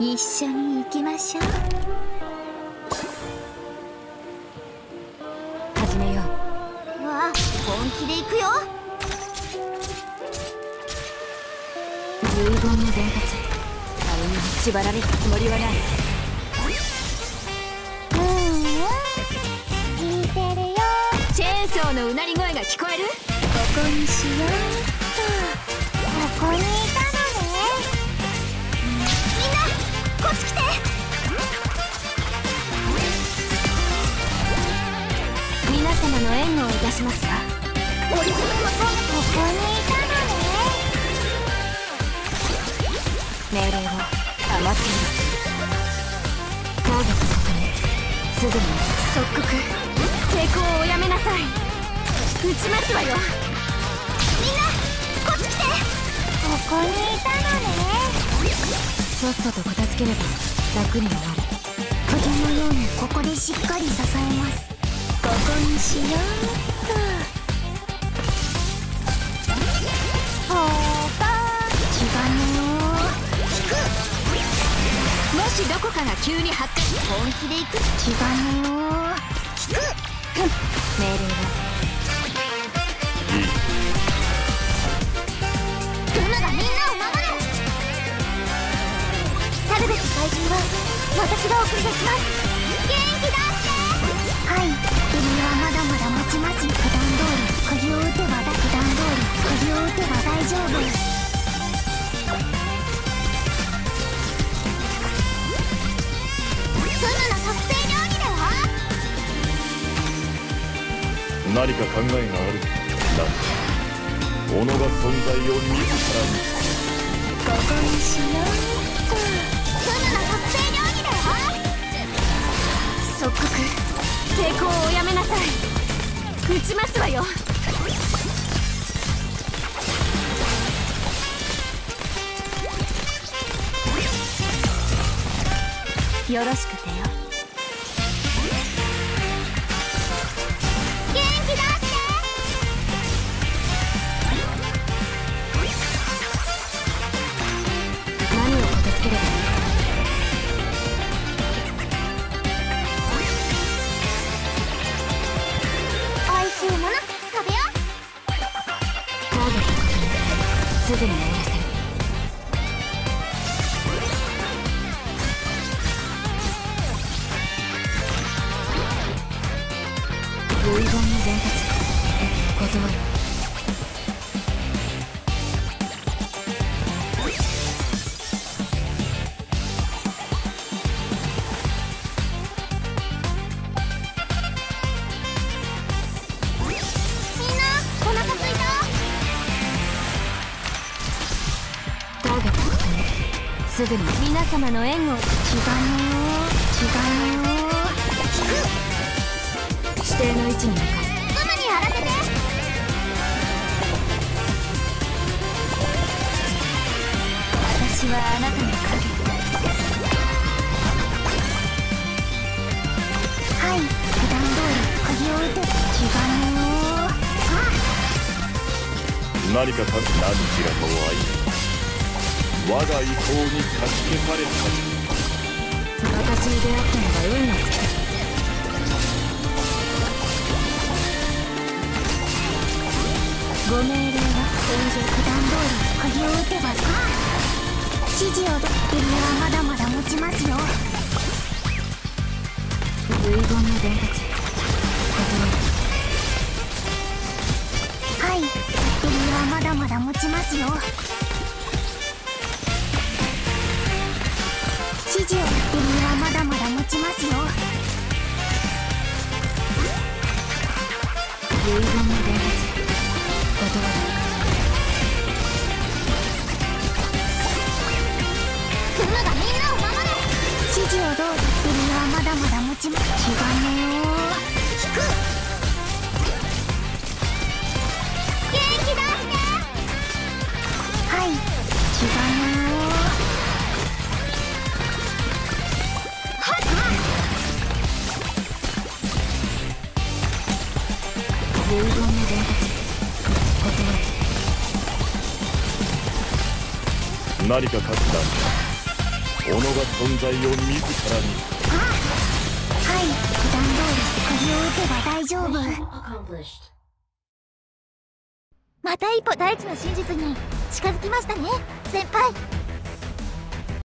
一緒に行きましょう。始めよう。わあ本気で行くよ。遺言の伝達。あれに縛られるつもりはない。うんうん。聞いてるよ。チェーンソーのうなり声が聞こえる？ここにしよう。っとここにいたの援護をいたしますわここにいたのね。命令を余っている。ターゲットここにすぐに即刻抵抗をおやめなさい。撃ちますわよ。みんなこっち来て。ここにいたのね。さっさと片付ければ楽に終わる影のようにここでしっかり支えますここにしよう。っとほーか気がねもしどこかが急に発火本気で行く。気がねを引く。命令をル。ナがみんなを守る去るべき怪獣は私が送り出します。何か考えがある。なん己が存在を自らに。ここにしよう。っとツムの特製料理では即刻抵抗をやめなさい。撃ちますわよ。よろしくて。すぐにすぐに皆様の援護を。気がねを。気がねを。指定の位置に向かうすぐにやらせて私はあなたの影はい普段通り釘を。打て気がねを。あ何かか何ちらとは我が意向にかき消された私に出会ったのが運の尽きたご命令は戦場普段通り釘を打てばさ指示をどエリはまだまだ持ちますよ。遺言の伝達断るはいエリはまだまだ持ちますよ。何か勝った。己が存在を自らに。はい。普段通り釘を打てば大丈夫。また一歩大地の真実に近づきましたね。先輩